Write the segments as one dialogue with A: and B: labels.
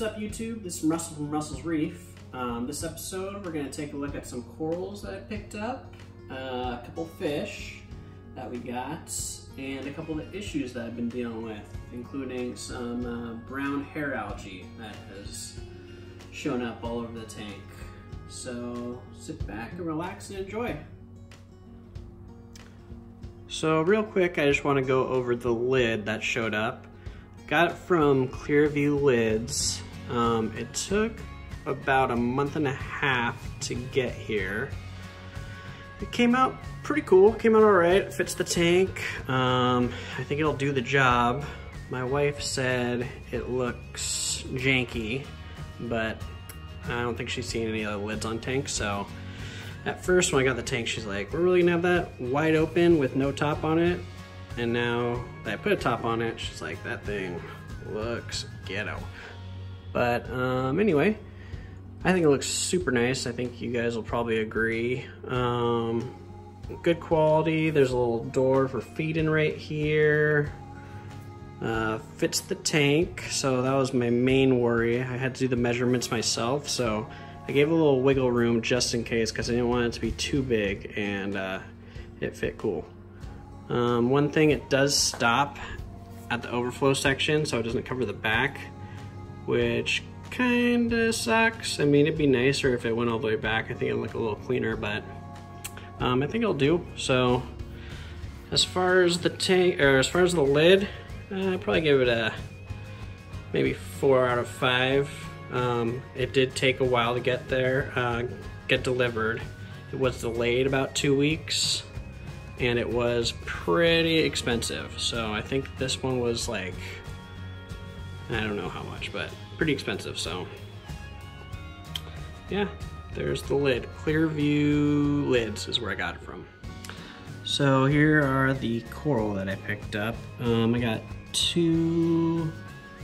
A: What's up YouTube? This is Russell from Russell's Reef. Um, this episode we're going to take a look at some corals that I picked up, uh, a couple fish that we got, and a couple of issues that I've been dealing with, including some uh, brown hair algae that has shown up all over the tank. So sit back and relax and enjoy. So real quick, I just want to go over the lid that showed up. Got it from Clearview Lids. Um, it took about a month and a half to get here. It came out pretty cool, came out all right, it fits the tank. Um, I think it'll do the job. My wife said it looks janky, but I don't think she's seen any other lids on tanks, so at first when I got the tank, she's like, we're really gonna have that wide open with no top on it? And now that I put a top on it, she's like, that thing looks ghetto. But um, anyway, I think it looks super nice. I think you guys will probably agree. Um, good quality. There's a little door for feeding right here. Uh, fits the tank, so that was my main worry. I had to do the measurements myself, so I gave a little wiggle room just in case because I didn't want it to be too big and uh, it fit cool. Um, one thing, it does stop at the overflow section so it doesn't cover the back, which kinda sucks. I mean, it'd be nicer if it went all the way back. I think it'd look a little cleaner, but um, I think it'll do. So as far as the tank, or as far as the lid, uh, I'd probably give it a maybe four out of five. Um, it did take a while to get there, uh, get delivered. It was delayed about two weeks and it was pretty expensive. So I think this one was like, I don't know how much, but pretty expensive. So yeah, there's the lid. Clearview lids is where I got it from. So here are the coral that I picked up. Um, I got two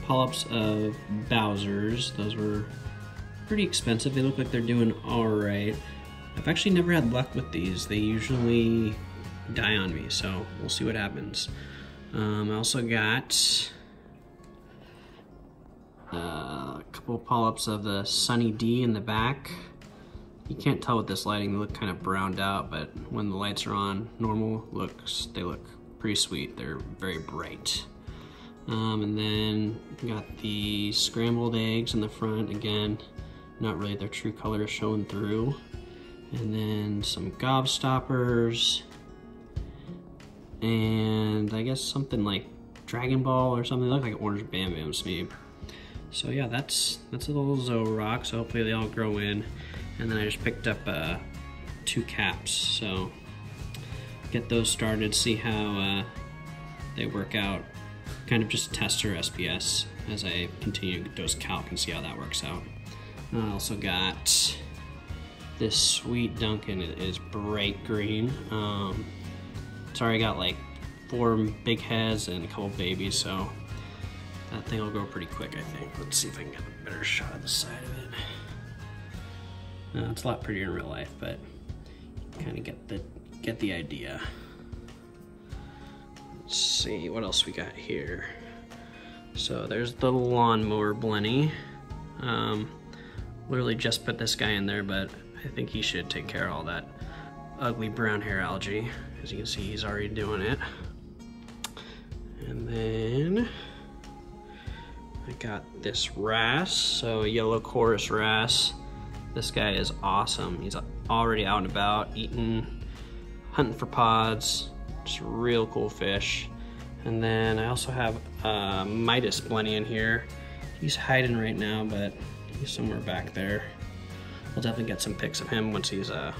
A: polyps of Bowser's. Those were pretty expensive. They look like they're doing all right. I've actually never had luck with these. They usually die on me, so we'll see what happens. Um, I also got a couple polyps of the Sunny D in the back. You can't tell with this lighting, they look kind of browned out, but when the lights are on, normal looks, they look pretty sweet. They're very bright. Um, and then got the scrambled eggs in the front, again, not really their true color showing through. And then some gobstoppers, and I guess something like Dragon Ball or something. They look like orange Bam Bams to me. So yeah, that's that's a little zoa rock, so hopefully they all grow in. And then I just picked up uh, two caps, so get those started, see how uh, they work out. Kind of just test her SPS as I continue to dose calc and see how that works out. And I also got this sweet Duncan. It is bright green. Um, Sorry, I got like four big heads and a couple babies, so that thing will go pretty quick, I think. Let's see if I can get a better shot of the side of it. Uh, it's a lot prettier in real life, but kind of get the get the idea. Let's see what else we got here. So there's the lawnmower Blenny. Um, literally just put this guy in there, but I think he should take care of all that ugly brown hair algae. As you can see, he's already doing it. And then I got this wrasse, so yellow coris wrasse. This guy is awesome. He's already out and about, eating, hunting for pods. Just real cool fish. And then I also have uh, Midas Blenny in here. He's hiding right now, but he's somewhere back there. We'll definitely get some pics of him once he's uh,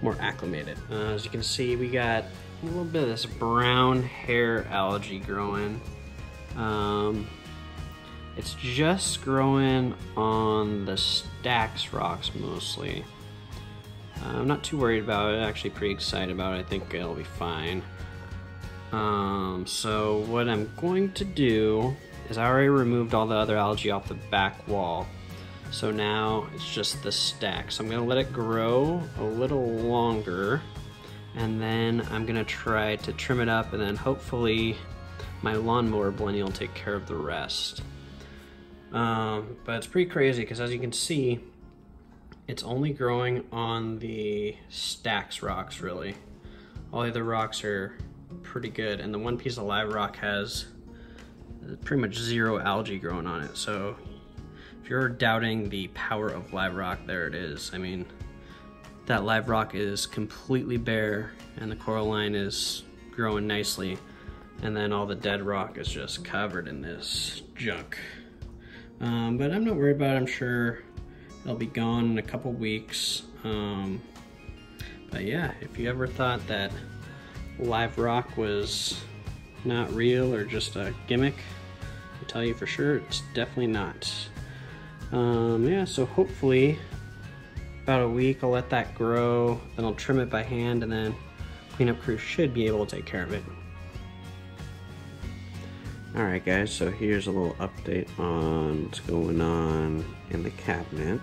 A: more acclimated. Uh, as you can see, we got a little bit of this brown hair algae growing. Um, it's just growing on the Stax rocks mostly. Uh, I'm not too worried about it, actually pretty excited about it. I think it'll be fine. Um, so what I'm going to do is I already removed all the other algae off the back wall. So now it's just the stack. So I'm gonna let it grow a little longer and then I'm gonna try to trim it up and then hopefully my lawnmower Blenny will take care of the rest. Um, but it's pretty crazy because as you can see, it's only growing on the stacks rocks really. All the other rocks are pretty good and the one piece of live rock has pretty much zero algae growing on it. So if you're doubting the power of live rock, there it is. I mean, that live rock is completely bare and the coralline is growing nicely and then all the dead rock is just covered in this junk. Um, but I'm not worried about it. I'm sure it'll be gone in a couple weeks. Um, but yeah, if you ever thought that live rock was not real or just a gimmick, I tell you for sure it's definitely not. Um, yeah, so hopefully about a week I'll let that grow, then I'll trim it by hand and then cleanup crew should be able to take care of it. Alright guys, so here's a little update on what's going on in the cabinet.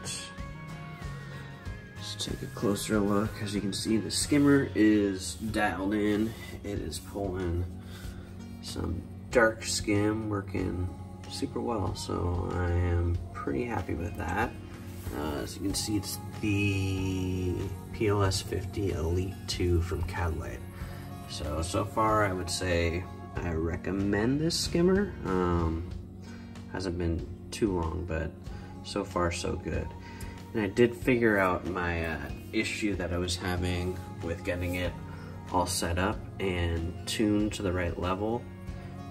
A: Let's take a closer look. As you can see, the skimmer is dialed in. It is pulling some dark skim, working super well, so I am pretty happy with that. Uh, as you can see, it's the PLS 50 Elite 2 from Catalite. So, so far I would say I recommend this skimmer. Um, hasn't been too long, but so far so good. And I did figure out my uh, issue that I was having with getting it all set up and tuned to the right level.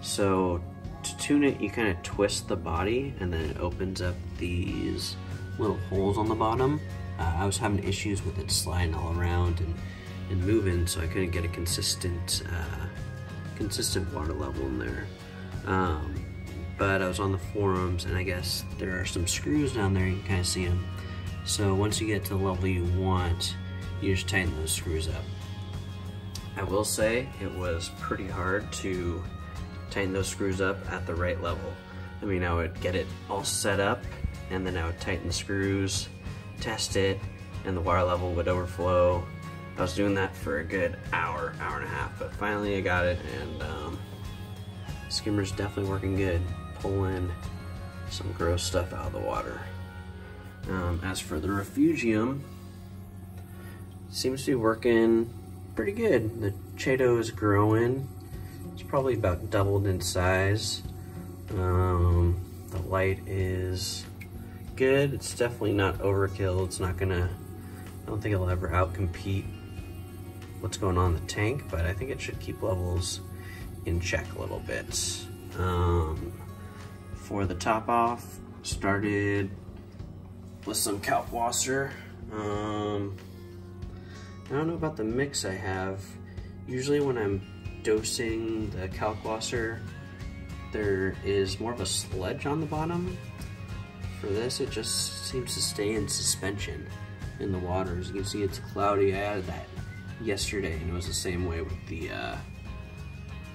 A: So to tune it, you kind of twist the body and then it opens up these little holes on the bottom. Uh, I was having issues with it sliding all around and, and moving, so I couldn't get a consistent uh, consistent water level in there. Um, but I was on the forums and I guess there are some screws down there, you can kind of see them. So once you get to the level you want, you just tighten those screws up. I will say it was pretty hard to tighten those screws up at the right level. I mean, I would get it all set up and then I would tighten the screws, test it, and the water level would overflow I was doing that for a good hour, hour and a half, but finally I got it and um, skimmer's definitely working good, pulling some gross stuff out of the water. Um, as for the refugium, seems to be working pretty good. The chaeto is growing. It's probably about doubled in size. Um, the light is good. It's definitely not overkill. It's not gonna, I don't think it'll ever outcompete what's going on in the tank, but I think it should keep levels in check a little bit. Um, for the top off, started with some Kalkwasser. Um, I don't know about the mix I have. Usually when I'm dosing the Kalkwasser, there is more of a sludge on the bottom. For this, it just seems to stay in suspension in the water. As you can see, it's cloudy. I added that yesterday, and it was the same way with the uh,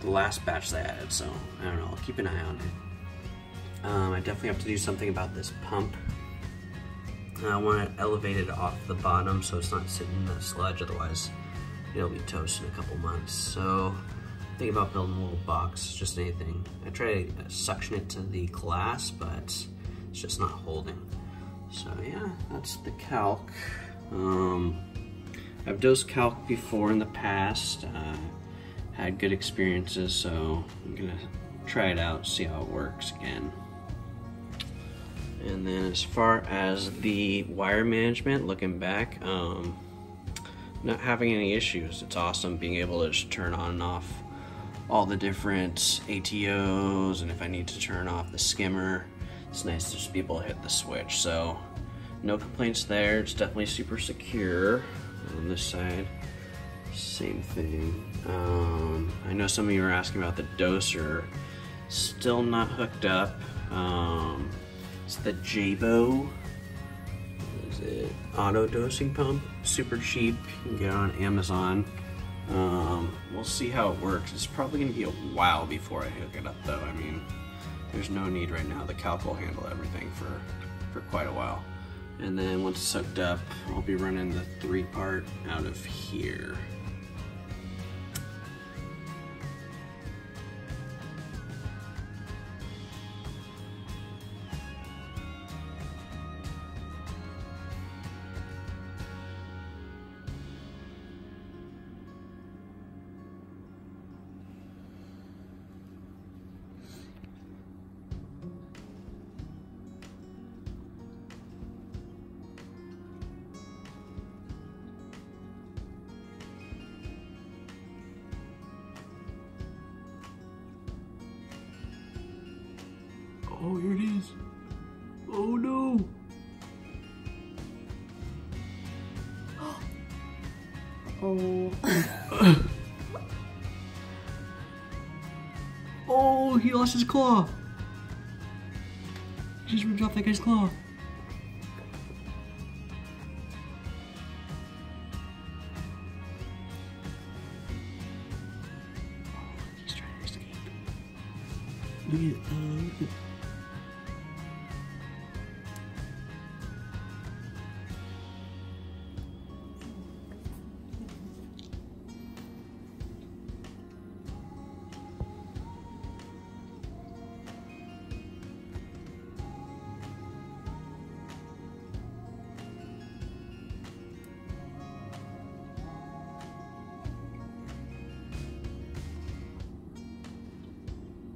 A: the last batch that I added. So I don't know. I'll keep an eye on it. Um, I definitely have to do something about this pump. I want it elevated off the bottom so it's not sitting in the sludge. Otherwise, it'll be toast in a couple months. So think about building a little box, just anything. I try to suction it to the glass, but it's just not holding. So yeah, that's the calc. Um, I've dosed calc before in the past, uh, had good experiences, so I'm gonna try it out, see how it works again. And then as far as the wire management, looking back, um, not having any issues. It's awesome being able to just turn on and off all the different ATOs, and if I need to turn off the skimmer, it's nice to just be able to hit the switch. So no complaints there. It's definitely super secure on this side. Same thing. Um, I know some of you are asking about the doser. Still not hooked up. Um, it's the Jebao. Is it auto dosing pump? Super cheap. You can get it on Amazon. Um, we'll see how it works. It's probably going to be a while before I hook it up, though. I mean, there's no need right now. The calc will handle everything for for quite a while. And then once it's hooked up, I'll be running the three part out of here. Oh, here it is. Oh no.
B: Oh.
A: Oh, he lost his claw. He just ripped off that guy's claw. He's trying to escape. Look at, uh, look at.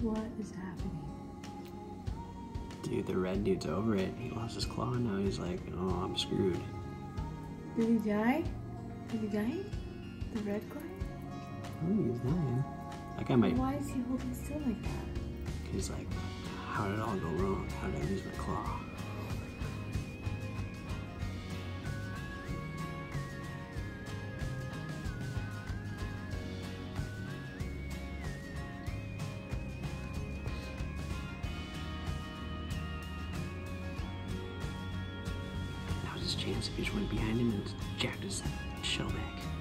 B: What is happening?
A: Dude, the red dude's over it. He lost his claw and now he's like, oh, I'm screwed.
B: Did he die? Did he die? The red guy?
A: Oh, he's dying. That guy might,
B: Why is he holding still like that?
A: he's like, how did it all go wrong? How did I lose my claw? He just went behind him and jacked his shell back.